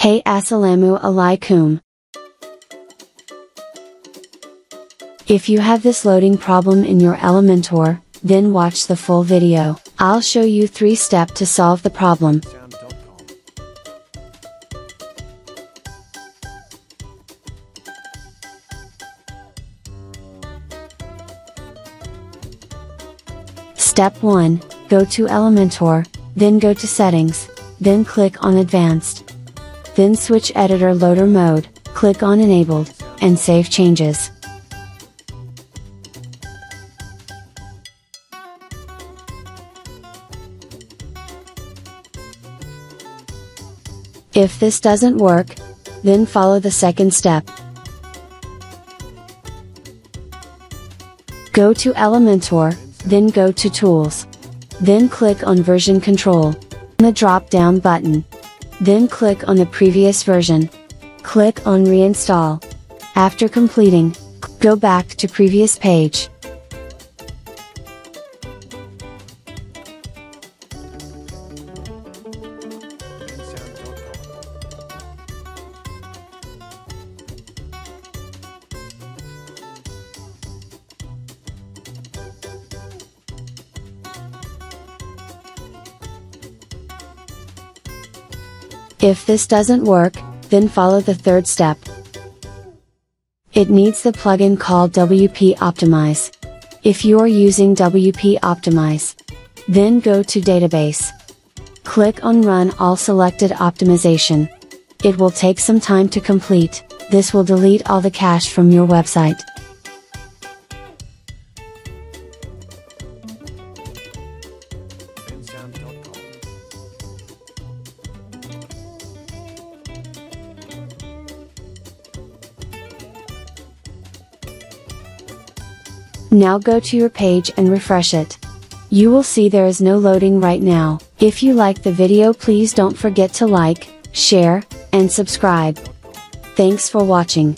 Hey Assalamu alaikum. If you have this loading problem in your Elementor, then watch the full video. I'll show you 3 step to solve the problem. Step 1, go to Elementor, then go to Settings, then click on Advanced. Then switch Editor Loader Mode, click on Enabled, and save changes. If this doesn't work, then follow the second step. Go to Elementor, then go to Tools. Then click on Version Control. The drop down button. Then click on the previous version. Click on Reinstall. After completing, go back to previous page. If this doesn't work, then follow the third step. It needs the plugin called WP Optimize. If you're using WP Optimize, then go to Database. Click on Run all selected optimization. It will take some time to complete, this will delete all the cache from your website. Now go to your page and refresh it. You will see there is no loading right now. If you like the video please don't forget to like, share, and subscribe. Thanks for watching.